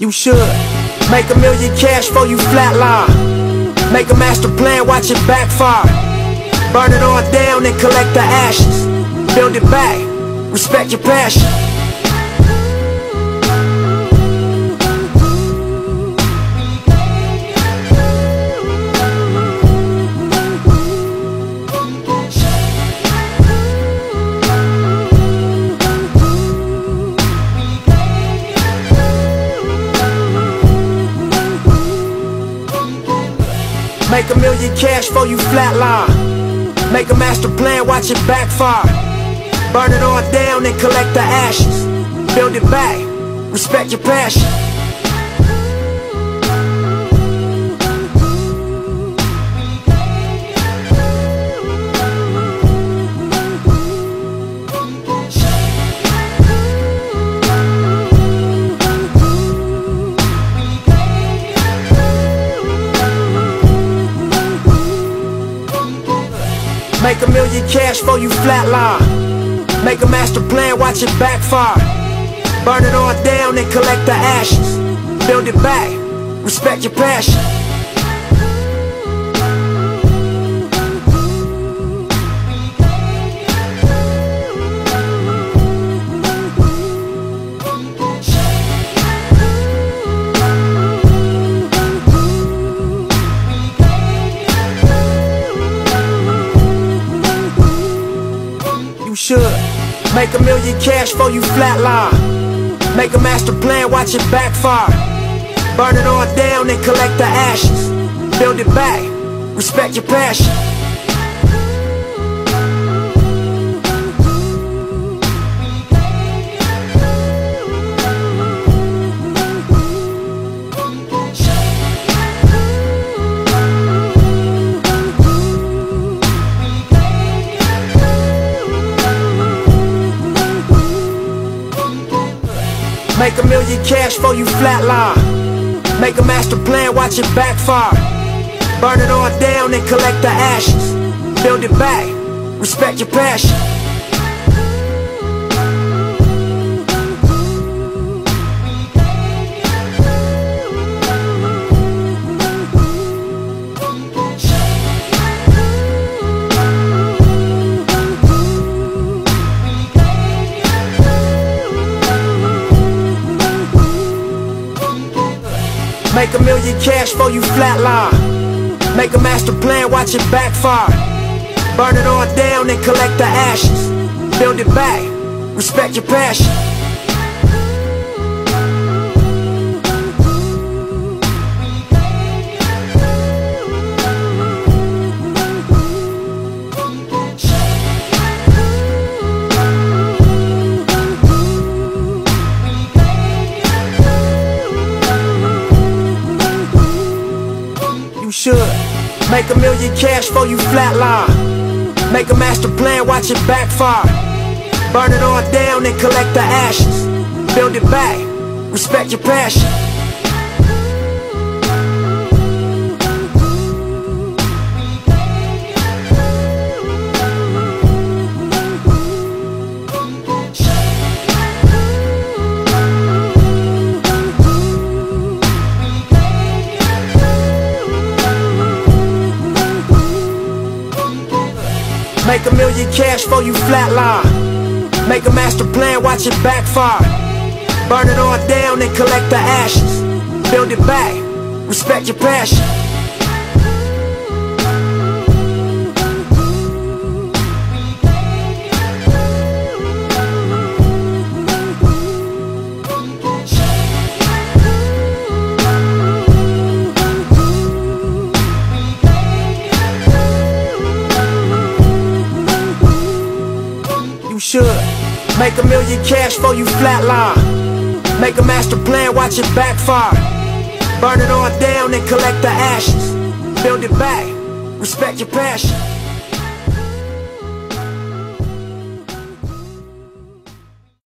You should make a million cash for you flatline. Make a master plan, watch it backfire. Burn it all down and collect the ashes. Build it back, respect your passion. Make a million cash for you flatline. Make a master plan, watch it backfire. Burn it all down and collect the ashes. Build it back, respect your passion. Make a million cash for you flatline. Make a master plan, watch it backfire. Burn it all down and collect the ashes. Build it back, respect your passion. Should make a million cash for you flatline. Make a master plan, watch it backfire. Burn it all down and collect the ashes. Build it back, respect your passion. Make a million cash for you flatline. Make a master plan, watch it backfire. Burn it all down and collect the ashes. Build it back, respect your passion. Make a million cash for you flatline. Make a master plan, watch it backfire. Burn it all down and collect the ashes. Build it back, respect your passion. Should make a million cash for you flatline. Make a master plan, watch it backfire. Burn it all down and collect the ashes. Build it back, respect your passion. Make a million cash for you flatline. Make a master plan, watch it backfire. Burn it all down and collect the ashes. Build it back, respect your passion. You should make a million cash for you flatline. Make a master plan, watch it backfire. Burn it all down and collect the ashes. Build it back, respect your passion.